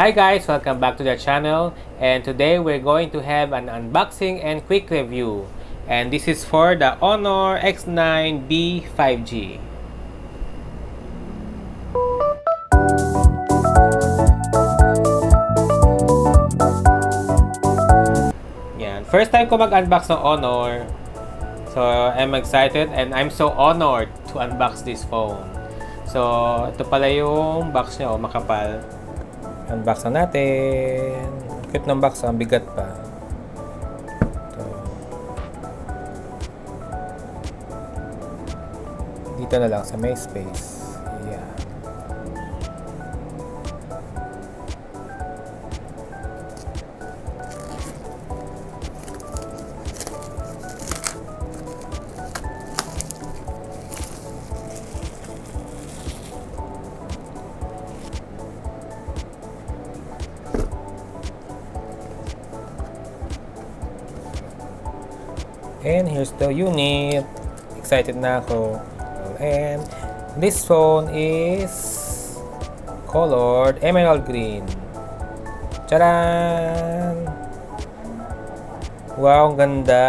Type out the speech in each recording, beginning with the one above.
Hi guys, welcome back to the channel and today we're going to have an unboxing and quick review and this is for the Honor X9B 5G. Yan. First time ko mag-unbox ng Honor. So, I'm excited and I'm so honored to unbox this phone. So, ito pala yung box niya, oh, makapal. Unbox na natin. Cute ng box, ang bigat pa. Ito. Dito na lang sa may space. Here's the unit. Excited na ako. And this phone is colored emerald green. Charan! Wow, ang ganda.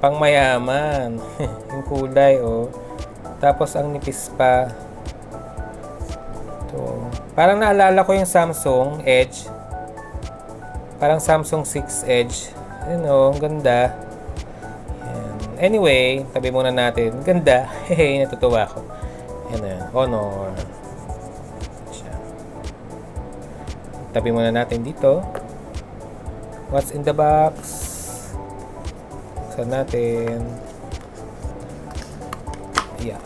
Pang mayaman. yung kulay, oh. Tapos ang nipis pa. Ito. Parang naalala ko yung Samsung Edge. Parang Samsung 6 Edge. Ayun o, ang ganda. Anyway, tabi muna natin. Ganda. Hehe, natutuwa ako. Yan na, Honor. Siya. Tabi muna natin dito. What's in the box? Buksan natin. Yeah.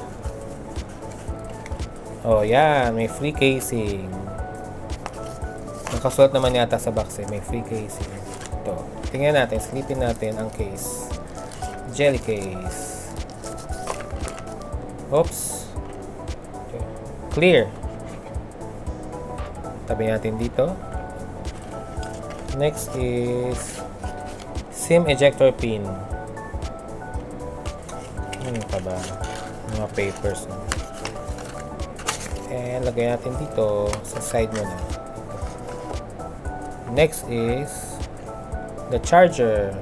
Oh, yan. May free casing. Nakasulat naman yata sa box eh. May free casing. Ito. Tingnan natin. Slipin natin ang case. Jelly case. Oops. Clear. Tabi natin dito. Next is SIM ejector pin. Ano pa ba? Mga papers. And lagay natin dito sa side mo na. Next is the charger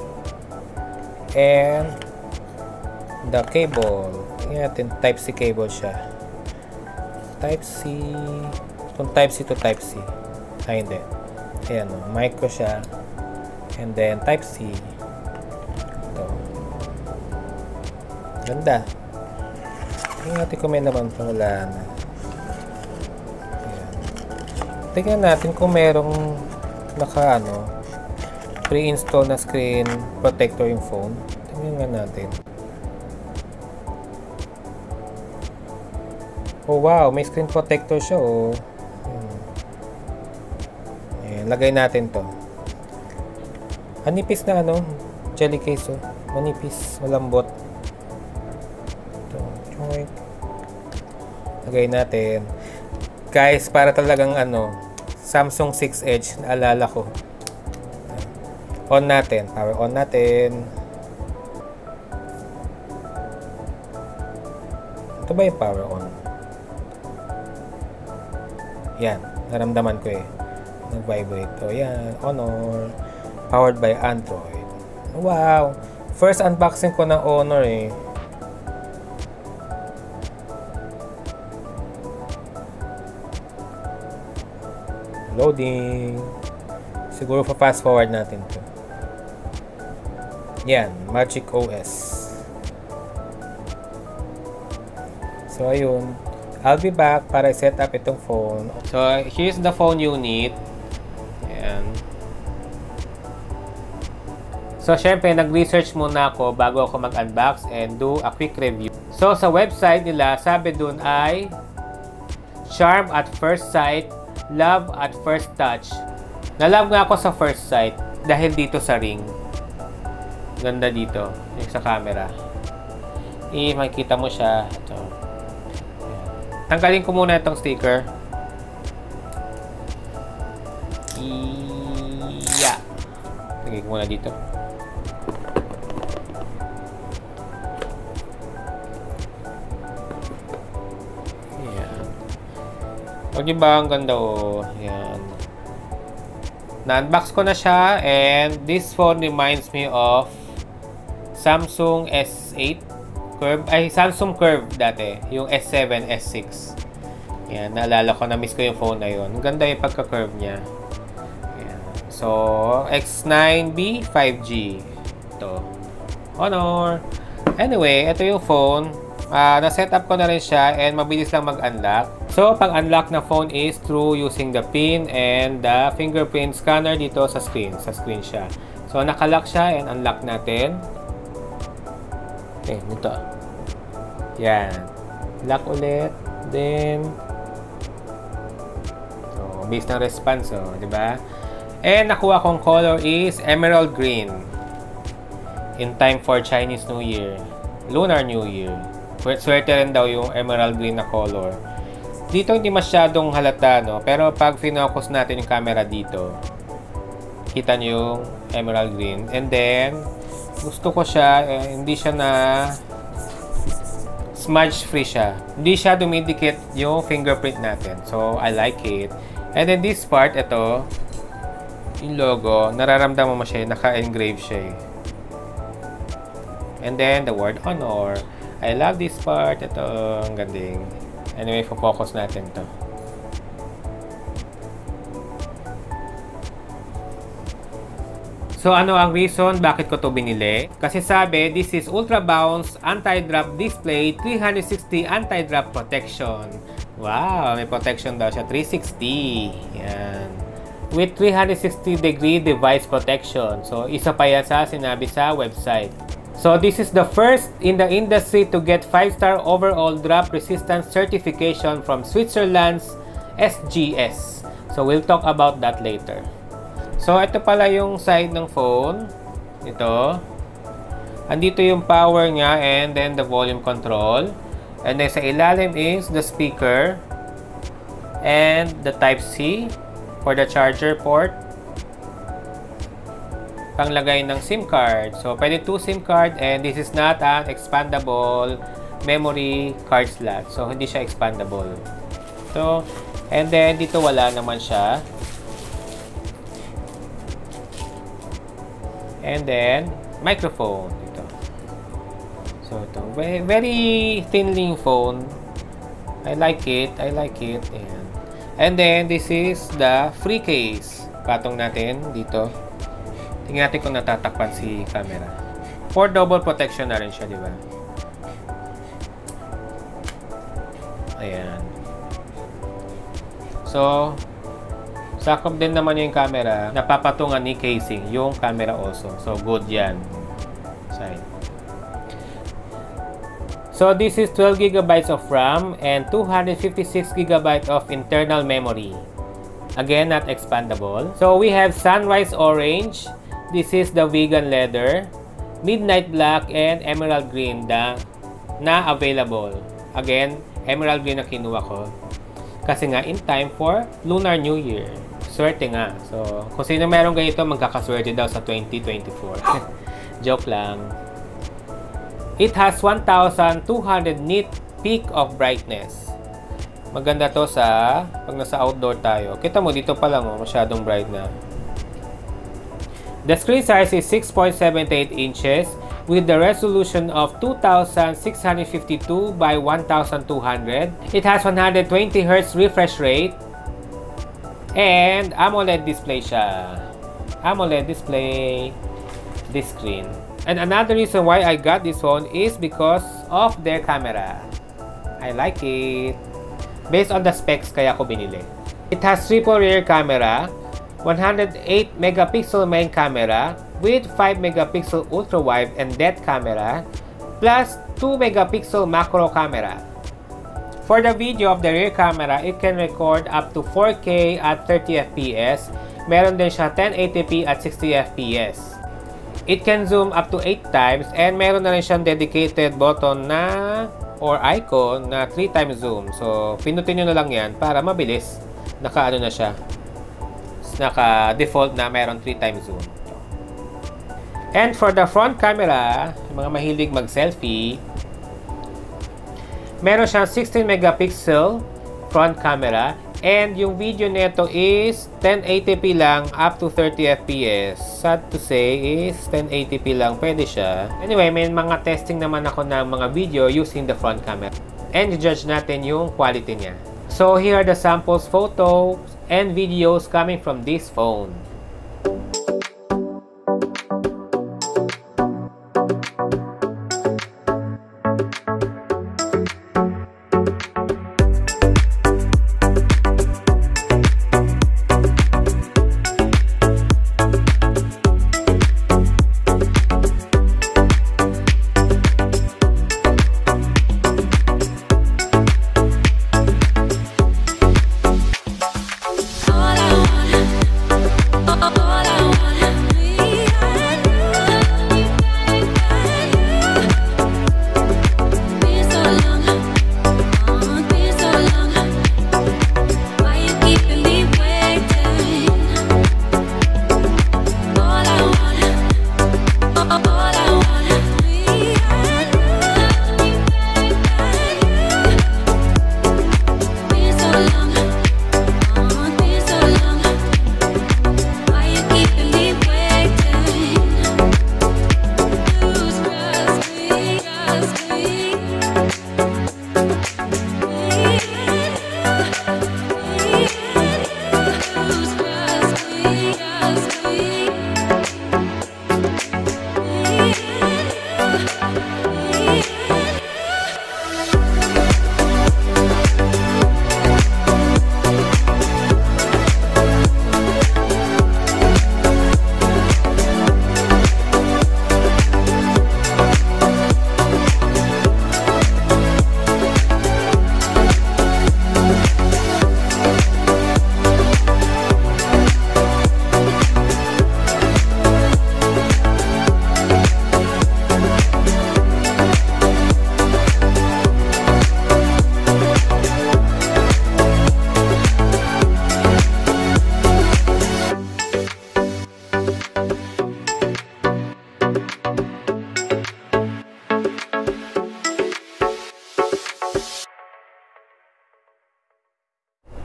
and the cable. Tingnan natin, type C cable siya. Type C itong type C to type C. Ah, hindi. Ayan, oh, micro siya. And then, type C. Ito. Ganda. Tingnan natin kung may naman pa wala na. Ayan. Tingnan natin kung merong naka ano, pre-install na screen protector yung phone. Tingnan natin. Oh wow, may screen protector siya oh. Ayan, lagay natin to. Manipis na ano, jelly case oh. Manipis, malambot. Ito, choink. Lagay natin. Guys, para talagang ano, Samsung 6 Edge, naalala ko. On natin. Power on natin. Ito ba yung power on? Yan. Naramdaman ko eh. Nag-vibrate. O yan. Honor. Powered by Android. Wow! First unboxing ko ng Honor eh. Loading. Siguro pa fast forward natin to. Yan, Magic OS. So ayun, I'll be back para set up itong phone. So here's the phone unit. Yan. So syempre, nag-research muna ako bago ako mag-unbox and do a quick review. So sa website nila, sabi dun ay Charm at first sight, love at first touch. Na-love nga ako sa first sight dahil dito sa ring. Ganda dito, yung sa camera. Eh, makikita mo siya. Ito. Tanggalin ko muna itong sticker. Iya. Lagay ko muna dito. O, di ba? Ang ganda, oh. Yan. Na-unbox ko na siya and this phone reminds me of Samsung S8 Curve. Ay, Samsung Curve dati. Yung S7, S6. Yan, naalala ko, na-miss ko yung phone na yun. Ganda yung pagka-curve niya. Yan. So, X9B 5G. Ito. Honor. Anyway, ito yung phone. Uh, na-set up ko na rin siya and mabilis lang mag-unlock. So, pag-unlock na phone is through using the pin and the fingerprint scanner dito sa screen. Sa screen siya. So, nakalock siya and unlock natin. Okay, nito. Yan. Lock ulit. Then, so, based na response, oh, di ba? And nakuha kong color is emerald green. In time for Chinese New Year. Lunar New Year. Swerte rin daw yung emerald green na color. Dito hindi masyadong halata, no? Pero pag finocus natin yung camera dito, kita nyo yung emerald green. And then, gusto ko siya, eh, hindi siya na smudge free siya. Hindi siya dumidikit yung fingerprint natin. So, I like it. And then this part, ito, yung logo, nararamdaman mo siya, naka-engrave siya eh. And then, the word honor. I love this part. Ito, ang ganding. Anyway, focus natin to. So, ano ang reason bakit ko to binili? Kasi sabi, this is Ultra Bounce Anti-Drop Display 360 Anti-Drop Protection. Wow, may protection daw siya. 360. Yan. With 360 degree device protection. So, isa pa yan sa sinabi sa website. So this is the first in the industry to get 5-star overall drop resistance certification from Switzerland's SGS. So we'll talk about that later. So ito pala yung side ng phone. Ito. Andito yung power niya and then the volume control. And then sa ilalim is the speaker and the type C for the charger port panglagay ng SIM card. So, pwede 2 SIM card and this is not an expandable memory card slot. So, hindi siya expandable. So, and then dito wala naman siya. And then, microphone. Ito. So, ito. Very, very thin phone. I like it. I like it. Ayan. And then, this is the free case. Patong natin dito. Tingnan natin kung natatakpan si camera. For double protection na rin siya, di ba? Ayan. So, sakop din naman yung camera. Napapatungan ni casing yung camera also. So, good yan. Side. So, this is 12 GB of RAM and 256 GB of internal memory. Again, not expandable. So, we have Sunrise Orange, This is the vegan leather, midnight black, and emerald green na, na available. Again, emerald green na kinuha ko. Kasi nga, in time for Lunar New Year. Swerte nga. So, kung sino meron ganito, magkakaswerte daw sa 2024. Joke lang. It has 1,200 nit peak of brightness. Maganda to sa pag nasa outdoor tayo. Kita mo, dito pa lang, oh, masyadong bright na. The screen size is 6.78 inches with the resolution of 2652 by 1200. It has 120 Hz refresh rate and AMOLED display siya. AMOLED display this screen. And another reason why I got this phone is because of their camera. I like it. Based on the specs kaya ko binili. It has triple rear camera 108 megapixel main camera with 5 megapixel ultra wide and depth camera plus 2 megapixel macro camera. For the video of the rear camera, it can record up to 4K at 30 FPS. Meron din siya 1080p at 60 FPS. It can zoom up to 8 times and meron na rin siyang dedicated button na or icon na 3 times zoom. So, pinutin nyo na lang yan para mabilis. Naka ano na siya naka-default na mayroon 3 times zoom. And for the front camera, mga mahilig mag-selfie, meron siyang 16 megapixel front camera And yung video nito is 1080p lang up to 30 fps. Sad to say is 1080p lang pwede siya. Anyway, may mga testing naman ako ng mga video using the front camera. And judge natin yung quality niya. So here are the samples photos and videos coming from this phone.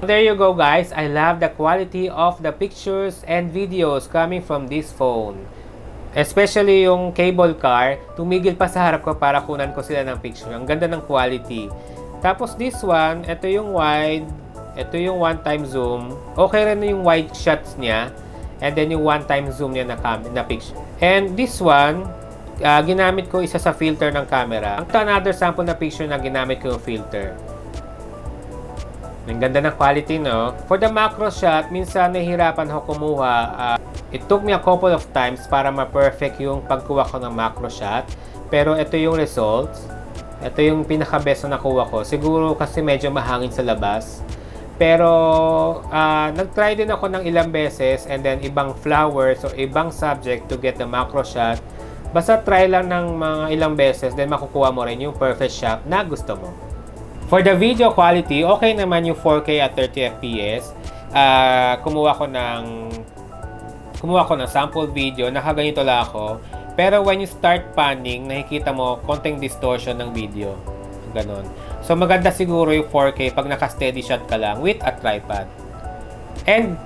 There you go guys, I love the quality of the pictures and videos coming from this phone. Especially yung cable car, tumigil pa sa harap ko para kunan ko sila ng picture. Ang ganda ng quality. Tapos this one, ito yung wide, ito yung one time zoom. Okay rin yung wide shots niya. And then yung one time zoom niya na, na picture. And this one, uh, ginamit ko isa sa filter ng camera. Ito another sample na picture na ginamit ko yung filter. Ang ganda ng quality, no? For the macro shot, minsan nahihirapan ako kumuha. Uh, it took me a couple of times para ma-perfect yung pagkuha ko ng macro shot. Pero ito yung results. Ito yung pinaka-best na nakuha ko. Siguro kasi medyo mahangin sa labas. Pero uh, nag-try din ako ng ilang beses and then ibang flowers or ibang subject to get the macro shot. Basta try lang ng mga ilang beses then makukuha mo rin yung perfect shot na gusto mo. For the video quality, okay naman yung 4K at 30 FPS. Uh, kumuha ko ng kumuha ko ng sample video, nakaganito lang ako. Pero when you start panning, nakikita mo konting distortion ng video. Ganon. So maganda siguro yung 4K pag naka-steady shot ka lang with a tripod. And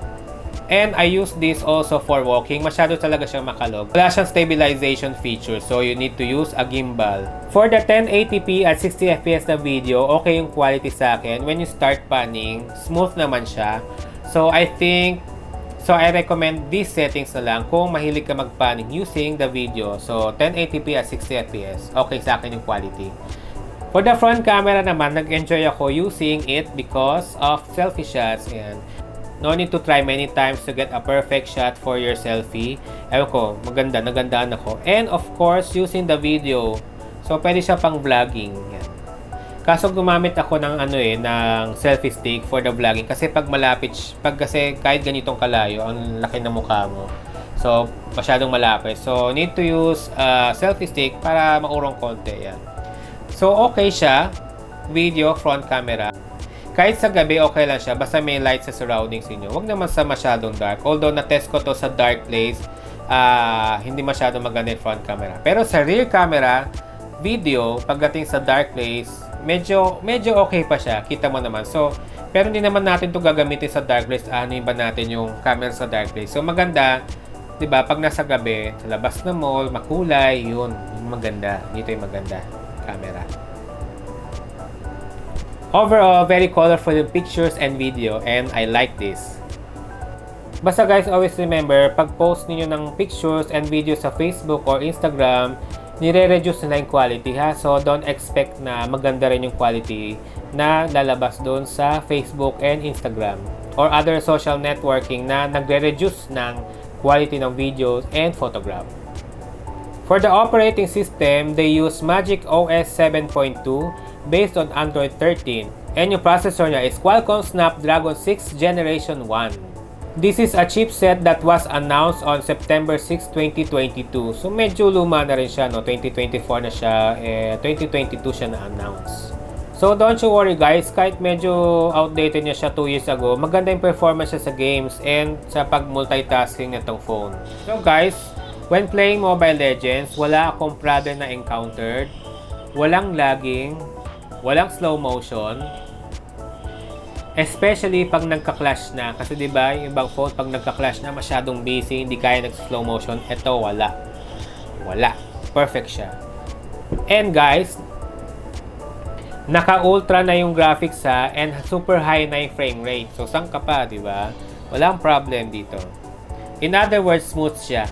And I use this also for walking. Masyado talaga siyang makalog. Wala siyang stabilization feature. So, you need to use a gimbal. For the 1080p at 60fps na video, okay yung quality sa akin. When you start panning, smooth naman siya. So, I think So, I recommend these settings na lang kung mahilig ka mag-panning using the video. So, 1080p at 60fps. Okay sa akin yung quality. For the front camera naman, nag-enjoy ako using it because of selfie shots. and No need to try many times to get a perfect shot for your selfie. Ewan ko, maganda, nagandaan ako. And of course, using the video. So, pwede siya pang vlogging. Yan. Kaso gumamit ako ng ano eh, ng selfie stick for the vlogging. Kasi pag malapit, pag kasi kahit ganitong kalayo, ang laki ng mukha mo. So, masyadong malapit. So, need to use uh, selfie stick para maurong konti. Yan. So, okay siya. Video, front camera. Kahit sa gabi, okay lang siya. Basta may light sa surroundings niyo. Huwag naman sa masyadong dark. Although, na-test ko to sa dark place, uh, hindi masyadong maganda yung front camera. Pero sa rear camera, video, pagdating sa dark place, medyo, medyo okay pa siya. Kita mo naman. So, pero hindi naman natin to gagamitin sa dark glaze. Ano ba natin yung camera sa dark glaze? So, maganda, 'di ba? Pag nasa gabi, sa labas ng mall, makulay, yun, yung maganda. Dito yung maganda camera. Overall, very colorful yung pictures and video and I like this. Basta guys, always remember, pag post niyo ng pictures and videos sa Facebook or Instagram, nire-reduce nila yung quality ha. So, don't expect na maganda rin yung quality na lalabas doon sa Facebook and Instagram or other social networking na nagre-reduce ng quality ng videos and photograph. For the operating system, they use Magic OS 7.2 based on Android 13 and yung processor niya is Qualcomm Snapdragon 6 Generation 1. This is a chipset that was announced on September 6, 2022. So medyo luma na rin siya, no? 2024 na siya, eh, 2022 siya na-announce. So don't you worry guys, kahit medyo outdated niya siya 2 years ago, maganda yung performance siya sa games and sa pag-multitasking nitong phone. So guys, when playing Mobile Legends, wala akong problem na encountered, walang lagging, walang slow motion, especially pag nagka-clash na. Kasi 'di ba, yung ibang phone pag nagka-clash na masyadong busy, hindi kaya nag-slow motion, ito wala. Wala. Perfect siya. And guys, naka-ultra na yung graphics ha and super high na yung frame rate. So, saan pa, di ba? Walang problem dito. In other words, smooth siya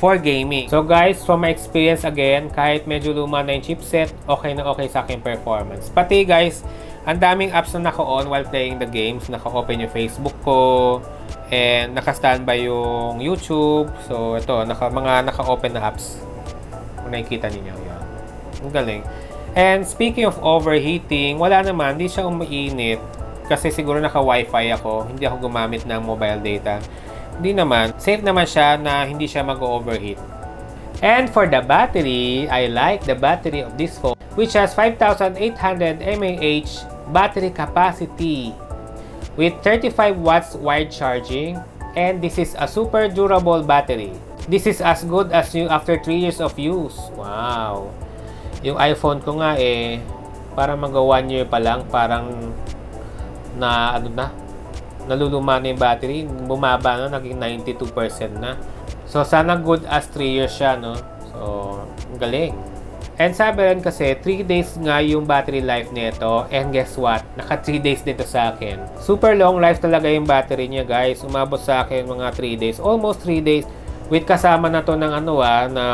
for gaming. So guys, from my experience again, kahit medyo luma na yung chipset, okay na okay sa akin performance. Pati guys, ang daming apps na naka-on while playing the games. Naka-open yung Facebook ko, and naka-standby yung YouTube. So ito, naka, mga naka-open na apps. Kung nakikita ninyo, yan. Ang galing. And speaking of overheating, wala naman, hindi siya umiinit. Kasi siguro naka-wifi ako, hindi ako gumamit ng mobile data. Hindi naman. Safe naman siya na hindi siya mag-overheat. And for the battery, I like the battery of this phone which has 5,800 mAh battery capacity with 35 watts wide charging and this is a super durable battery. This is as good as new after 3 years of use. Wow! Yung iPhone ko nga eh, para mag 1 year pa lang, parang na ano na, naluluma na yung battery, bumaba na, naging 92% na. So, sana good as 3 years siya, no? So, galing. And sabi rin kasi, 3 days nga yung battery life nito. And guess what? Naka 3 days dito sa akin. Super long life talaga yung battery niya, guys. Umabot sa akin mga 3 days. Almost 3 days. With kasama na to ng ano ah, na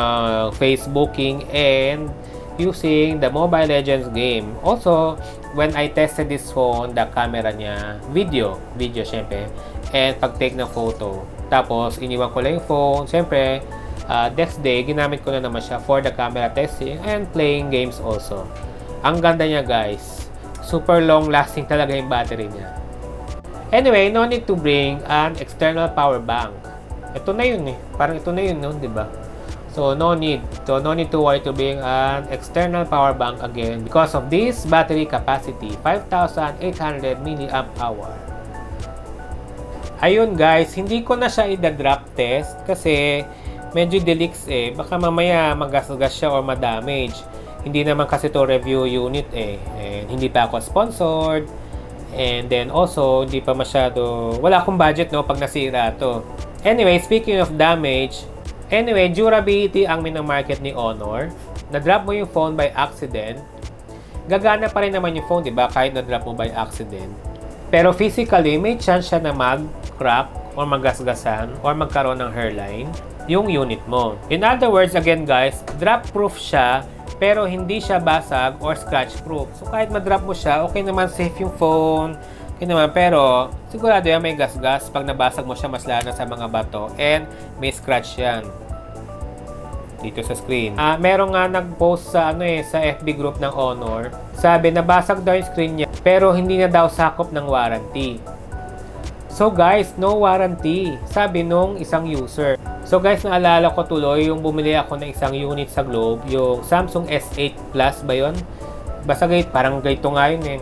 Facebooking and using the Mobile Legends game. Also, when I tested this phone, the camera niya, video, video syempre, and pag-take ng photo. Tapos, iniwan ko lang yung phone. Syempre, uh, next day, ginamit ko na naman siya for the camera testing and playing games also. Ang ganda niya guys. Super long lasting talaga yung battery niya. Anyway, no need to bring an external power bank. Ito na yun eh. Parang ito na yun, no? ba? So no need. So no need to worry to bring an external power bank again because of this battery capacity, 5,800 mAh. Ayun guys, hindi ko na siya i-drop test kasi medyo delicts eh. Baka mamaya magasgas siya or ma-damage. Hindi naman kasi to review unit eh. And hindi pa ako sponsored. And then also, hindi pa masyado, wala akong budget no pag nasira to. Anyway, speaking of damage, Anyway, durability ang minamarket ni Honor. Na-drop mo yung phone by accident. Gagana pa rin naman yung phone, di ba? Kahit na-drop mo by accident. Pero physically, may chance siya na mag-crack or magasgasan or magkaroon ng hairline yung unit mo. In other words, again guys, drop-proof siya pero hindi siya basag or scratch-proof. So kahit ma-drop mo siya, okay naman safe yung phone, Okay naman, pero sigurado yan may gasgas. Pag nabasag mo siya, mas lalo sa mga bato. And may scratch yan. Dito sa screen. Ah, meron nga nag-post sa ano eh, sa FB group ng Honor. Sabi, nabasag daw yung screen niya, pero hindi na daw sakop ng warranty. So guys, no warranty. Sabi nung isang user. So guys, naalala ko tuloy yung bumili ako ng isang unit sa Globe, yung Samsung S8 Plus ba yun? Basta gate, parang ganito nga yun eh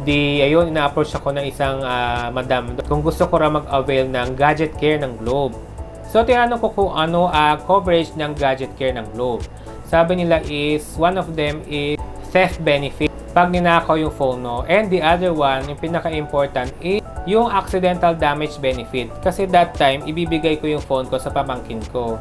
Di, ayun, ina-approach ako ng isang uh, madam kung gusto ko ra mag-avail ng gadget care ng Globe. So, tinanong ko kung ano uh, coverage ng gadget care ng Globe. Sabi nila is, one of them is theft benefit. pag ninakaw yung phone mo. And the other one, yung pinaka-important is yung accidental damage benefit. Kasi that time, ibibigay ko yung phone ko sa pamangkin ko.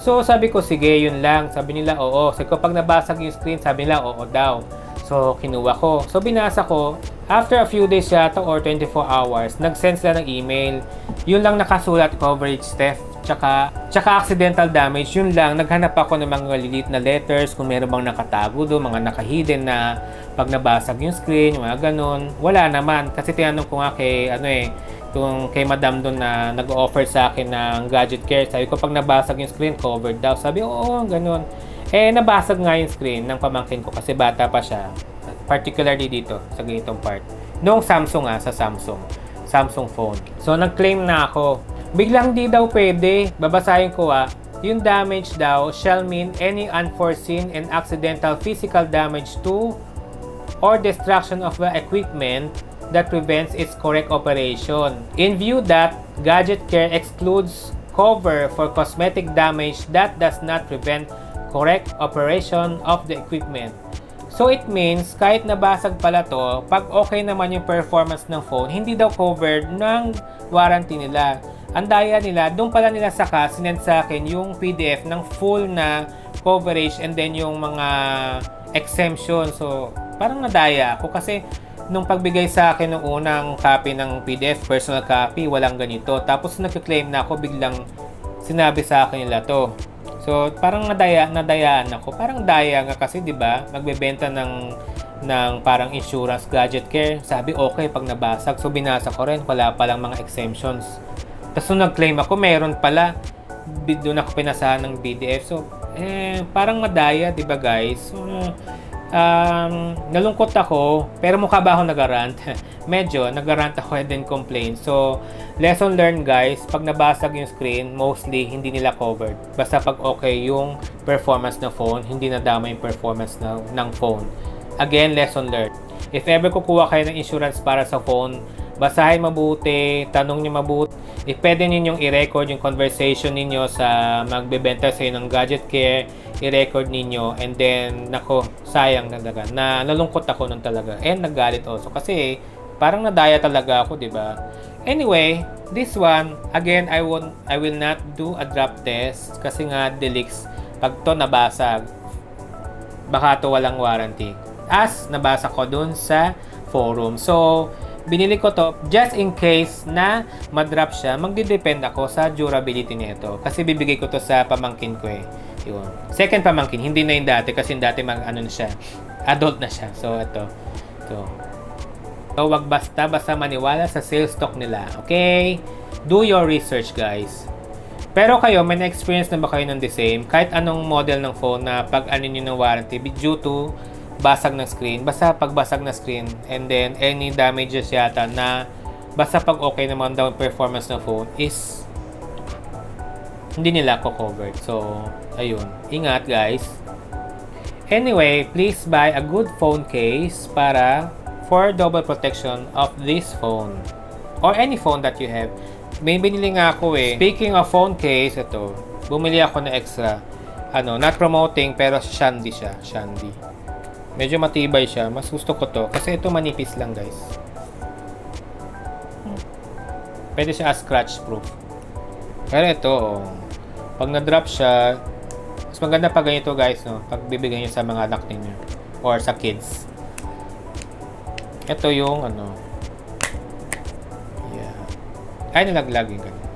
So, sabi ko, sige, yun lang. Sabi nila, oo. Sabi ko, pag nabasag yung screen, sabi nila, oo daw. So, kinuha ko. So, binasa ko. After a few days yata or 24 hours, nag-send sila ng email. Yun lang nakasulat, coverage theft tsaka, tsaka accidental damage, yun lang, naghanap ako ng mga lilit na letters, kung meron bang nakatago do, mga nakahidden na pag nabasag yung screen, yung mga ganun. Wala naman, kasi tinanong ko nga kay, ano eh, kung kay madam doon na nag-offer sa akin ng gadget care, sabi ko pag nabasag yung screen, covered daw. Sabi, oo, ganun. Eh, nabasag nga yung screen ng pamangkin ko kasi bata pa siya. Particularly dito, sa ganitong part. Noong Samsung ah, sa Samsung. Samsung phone. So, nag-claim na ako Biglang di daw pwede. Babasahin ko ah. Yung damage daw shall mean any unforeseen and accidental physical damage to or destruction of the equipment that prevents its correct operation. In view that, Gadget Care excludes cover for cosmetic damage that does not prevent correct operation of the equipment. So it means, kahit nabasag pala to, pag okay naman yung performance ng phone, hindi daw covered ng warranty nila. Ang daya nila, doon pala nila saka, sinend sa akin yung PDF ng full na coverage and then yung mga exemption. So, parang nadaya ako kasi nung pagbigay sa akin ng unang copy ng PDF, personal copy, walang ganito. Tapos nagka-claim na ako, biglang sinabi sa akin nila to. So, parang nadaya, nadayaan ako. Parang daya nga kasi, di ba? Magbebenta ng ng parang insurance gadget care. Sabi, okay, pag nabasag. So, binasa ko rin. Wala palang mga exemptions. Tapos nung nag-claim ako, meron pala. Doon ako pinasahan ng BDF. So, eh, parang madaya, di ba guys? So, um, nalungkot ako, pero mukha ba ako nagarant? Medyo, nagarant ako and then complain. So, lesson learned guys, pag nabasag yung screen, mostly hindi nila covered. Basta pag okay yung performance ng phone, hindi nadama yung performance ng, ng phone. Again, lesson learned. If ever kukuha kayo ng insurance para sa phone, basahin mabuti, tanong niyo mabuti. If pwede ninyong i-record yung conversation ninyo sa magbebenta sa ng gadget care, i-record ninyo and then nako, sayang talaga. Na nalungkot ako nun talaga. And nagalit also kasi parang nadaya talaga ako, 'di ba? Anyway, this one, again, I won't I will not do a drop test kasi nga delix pag to nabasag baka to walang warranty. As nabasa ko dun sa forum. So, binili ko to just in case na madrop siya, magdi-depend ako sa durability nito. Kasi bibigay ko to sa pamangkin ko eh. Yun. Second pamangkin, hindi na yung dati kasi dati mag ano na siya, adult na siya. So, ito. So, so wag basta basta maniwala sa sales stock nila. Okay? Do your research, guys. Pero kayo, may na-experience na ba kayo ng the same? Kahit anong model ng phone na pag ano nyo ng warranty due to basag ng screen. Basta pag basag na screen and then any damages yata na basta pag okay naman daw performance ng phone is hindi nila ko covered. So, ayun. Ingat guys. Anyway, please buy a good phone case para for double protection of this phone or any phone that you have. May binili nga ako eh. Speaking of phone case, ito. Bumili ako na extra. Ano, not promoting pero Shandy siya. Shandy. Medyo matibay siya. Mas gusto ko to. Kasi ito manipis lang guys. Pwede siya as scratch proof. Pero ito, oh, pag na-drop siya, mas maganda pa ganito guys, no? Pag bibigyan niyo sa mga anak ninyo. Or sa kids. Ito yung ano. Yeah. Ay, nalaglag yung ganyan.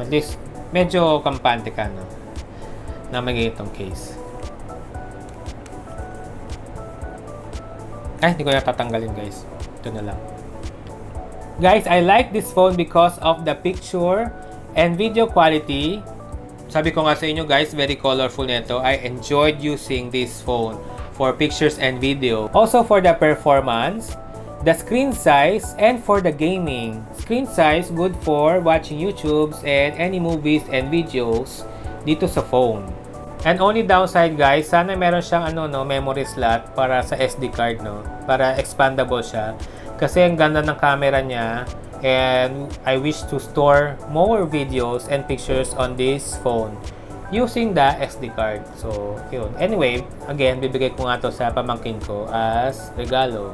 At least, medyo kampante ka, no? Na may ganitong case. Ay, hindi ko na tatanggalin guys. Ito na lang. Guys, I like this phone because of the picture and video quality. Sabi ko nga sa inyo guys, very colorful nito. I enjoyed using this phone for pictures and video. Also for the performance, the screen size, and for the gaming. Screen size, good for watching YouTubes and any movies and videos dito sa phone. And only downside guys, sana meron siyang ano no, memory slot para sa SD card no, para expandable siya. Kasi ang ganda ng camera niya and I wish to store more videos and pictures on this phone. using the SD card. So, yun. Anyway, again, bibigay ko nga to sa pamangkin ko as regalo.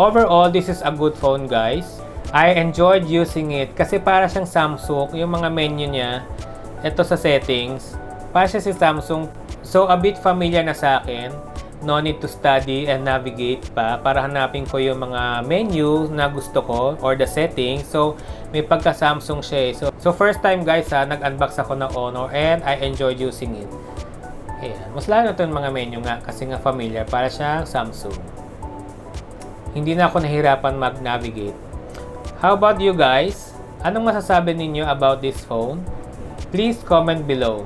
Overall, this is a good phone guys. I enjoyed using it kasi para siyang Samsung, yung mga menu niya, ito sa settings, para siya si Samsung. So, a bit familiar na sa akin. No need to study and navigate pa para hanapin ko yung mga menu na gusto ko or the settings. So, may pagka Samsung siya eh. So, so first time guys ha, nag-unbox ako ng Honor and I enjoyed using it. Ayan. Mas lalo na ito mga menu nga kasi nga familiar para siyang Samsung. Hindi na ako nahirapan mag-navigate. How about you guys? Anong masasabi ninyo about this phone? Please comment below.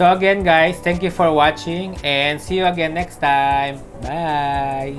So again guys, thank you for watching and see you again next time. Bye!